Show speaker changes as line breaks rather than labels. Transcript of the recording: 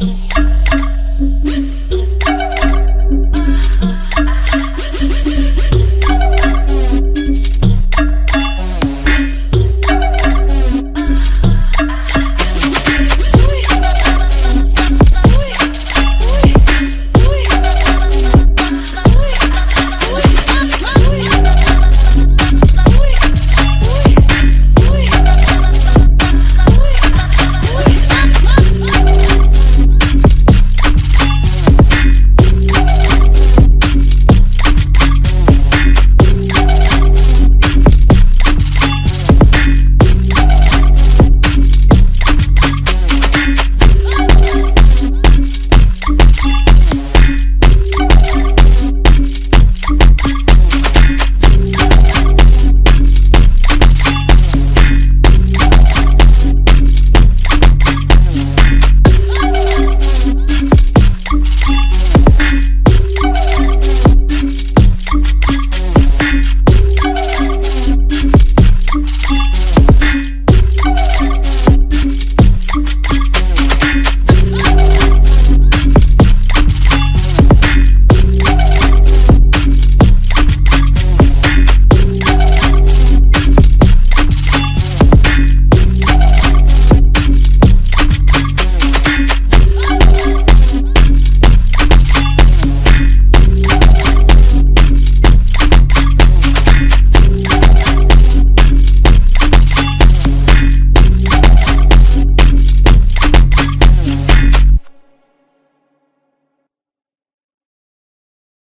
Inca.